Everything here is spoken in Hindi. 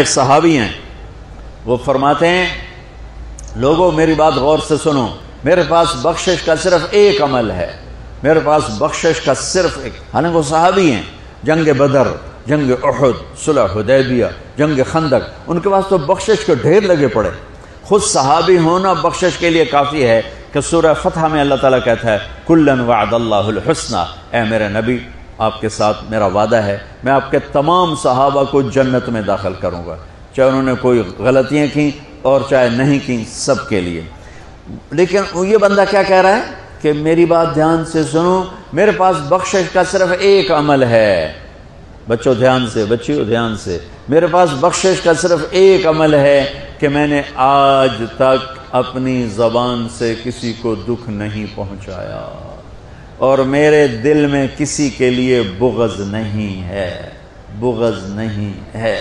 एक सहाबी हैं। वो फरमाते हैं, लोगों, मेरी बात गौर से सुनो। मेरे पास बख्शिश का सिर्फ़ एक अमल है। मेरे पास बख्शिश का सिर्फ़ एक हालाँकि वो सहाबी हैं। जंग बदर जंग अहद सुलह हुदैबिया जंग खंदक, उनके पास तो बख्शिश के ढेर लगे पड़े। खुद सहाबी होना बख्शिश के लिए काफ़ी है कि सूरह फतह में अल्लाह ताला कहता है, कुल्लन वादल्लाहसना ए मेरे नबी आपके साथ मेरा वादा है। मैं आपके तमाम सहाबा को जन्नत में दाखिल करूँगा। चाहे उन्होंने कोई गलतियाँ की और चाहे नहीं की सब के लिए। लेकिन ये बंदा क्या कह रहा है कि मेरी बात ध्यान से सुनो, मेरे पास बख्शिश का सिर्फ़ एक अमल है। बच्चों, ध्यान से, बच्चियों, ध्यान से। मेरे पास बख्शिश का सिर्फ़ एक अमल है कि मैंने आज तक अपनी ज़बान से किसी को दुख नहीं पहुँचाया। और मेरे दिल में किसी के लिए बुगज नहीं है बुगज नहीं है।